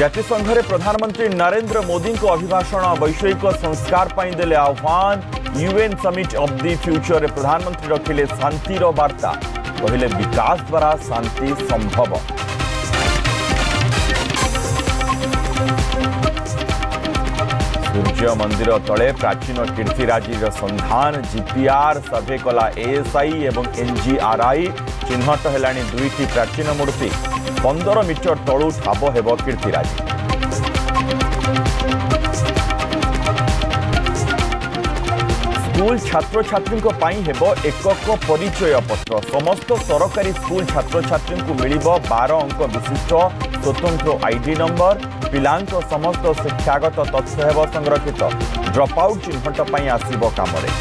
জাতিসংঘরে প্রধানমন্ত্রী নরেন্দ্র মোদি কো অভিবাদন বৈশ্বিক সংস্কার পাই দেলে আহ্বান ইউএন সমিতি অফ দি ফিউচারে প্রধানমন্ত্রী রখিলে শান্তি র বার্তা কইলে বিকাশ দ্বারা শান্তি সম্ভব ସୂର୍ଯ୍ୟ ମନ୍ଦିର ତଳେ ପ୍ରାଚୀନ କୀର୍ତ୍ତିରାଜିର ସନ୍ଧାନ ଜିପିଆର୍ ସର୍ଭେ କଲା ଏଏସ୍ଆଇ ଏବଂ ଏନ୍ଜିଆର୍ଆଇ ଚିହ୍ନଟ ହେଲାଣି ଦୁଇଟି ପ୍ରାଚୀନ ମୂର୍ତ୍ତି ପନ୍ଦର ମିଟର ତଳୁ ଠାବ ହେବ କୀର୍ତ୍ତିରାଜି ସ୍କୁଲ ଛାତ୍ରଛାତ୍ରୀଙ୍କ ପାଇଁ ହେବ ଏକକ ପରିଚୟ ପତ୍ର ସମସ୍ତ ସରକାରୀ ସ୍କୁଲ ଛାତ୍ରଛାତ୍ରୀଙ୍କୁ ମିଳିବ ବାର ଅଙ୍କ ବିଶିଷ୍ଟ ସ୍ୱତନ୍ତ୍ର ଆଇଡି ନମ୍ବର ପିଲାଙ୍କ ସମସ୍ତ ଶିକ୍ଷାଗତ ତଥ୍ୟ ହେବ ସଂରକ୍ଷିତ ଡ୍ରପ୍ ଆଉଟ୍ ଚିହ୍ନଟ ପାଇଁ ଆସିବ କାମରେ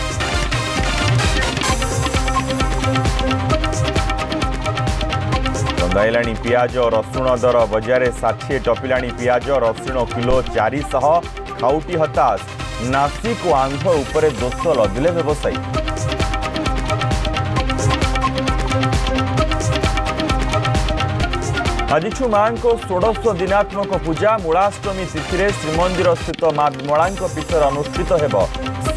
ବନ୍ଧାଇଲାଣି ପିଆଜ ରସୁଣ ଦର ବଜାରରେ ଷାଠିଏ ଟପିଲାଣି ପିଆଜ ରସୁଣ କିଲୋ ଚାରିଶହ ଖାଉଟି ହତାଶ ନାସିକ ଓ ଆନ୍ଧ୍ର ଉପରେ ଦୋଷ ଲଦିଲେ ବ୍ୟବସାୟୀ ଆଜିଠୁ ମାଙ୍କ ଷୋଡ଼ଶ ଦିନାତ୍ମକ ପୂଜା ମୂଳାଷ୍ଟମୀ ତିଥିରେ ଶ୍ରୀମନ୍ଦିର ସ୍ଥିତ ମା ବିମଳାଙ୍କ ପୀଠରେ ଅନୁଷ୍ଠିତ ହେବ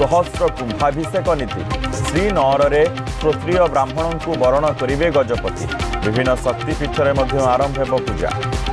ସହସ୍ର କୁମ୍ଭାଭିଷେକ ନୀତି ଶ୍ରୀନଅରରେ ତୃତୀୟ ବ୍ରାହ୍ମଣଙ୍କୁ ବରଣ କରିବେ ଗଜପତି ବିଭିନ୍ନ ଶକ୍ତିପୀଠରେ ମଧ୍ୟ ଆରମ୍ଭ ହେବ ପୂଜା